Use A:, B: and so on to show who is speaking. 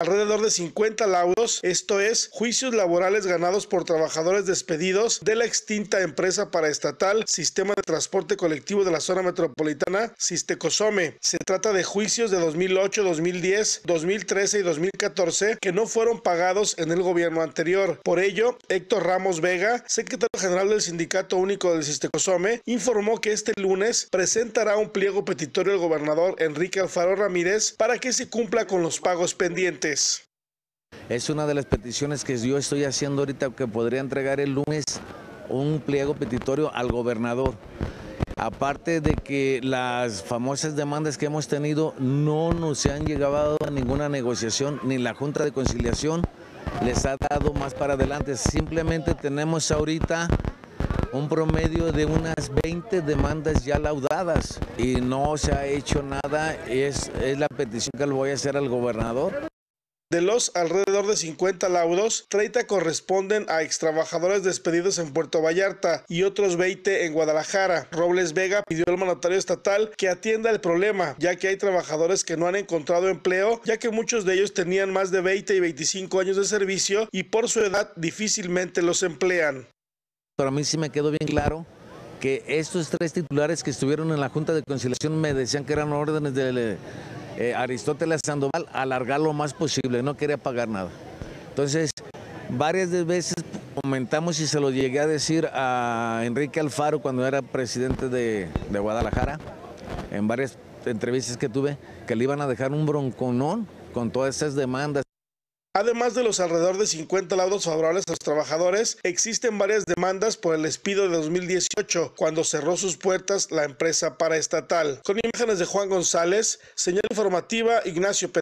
A: alrededor de 50 laudos, esto es, juicios laborales ganados por trabajadores despedidos de la extinta empresa paraestatal Sistema de Transporte Colectivo de la Zona Metropolitana, Sistecosome. Se trata de juicios de 2008, 2010, 2013 y 2014 que no fueron pagados en el gobierno anterior. Por ello, Héctor Ramos Vega, secretario general del Sindicato Único del Sistecosome, informó que este lunes presentará un pliego petitorio al gobernador Enrique Alfaro Ramírez para que se cumpla con los pagos pendientes.
B: Es una de las peticiones que yo estoy haciendo ahorita que podría entregar el lunes un pliego petitorio al gobernador. Aparte de que las famosas demandas que hemos tenido no nos han llegado a ninguna negociación, ni la Junta de Conciliación les ha dado más para adelante. Simplemente tenemos ahorita un promedio de unas 20 demandas ya laudadas y no se ha hecho nada. Es, es la petición que le voy a hacer al gobernador.
A: De los alrededor de 50 laudos, 30 corresponden a extrabajadores despedidos en Puerto Vallarta y otros 20 en Guadalajara. Robles Vega pidió al mandatario estatal que atienda el problema, ya que hay trabajadores que no han encontrado empleo, ya que muchos de ellos tenían más de 20 y 25 años de servicio y por su edad difícilmente los emplean.
B: Para mí sí me quedó bien claro que estos tres titulares que estuvieron en la Junta de Conciliación me decían que eran órdenes del eh, Aristóteles Sandoval alargar lo más posible, no quería pagar nada. Entonces, varias veces comentamos y se lo llegué a decir a Enrique Alfaro cuando era presidente de, de Guadalajara, en varias entrevistas que tuve, que le iban a dejar un bronconón con todas esas demandas.
A: Además de los alrededor de 50 laudos favorables a los trabajadores, existen varias demandas por el despido de 2018, cuando cerró sus puertas la empresa paraestatal. Con imágenes de Juan González, señal informativa Ignacio Pérez.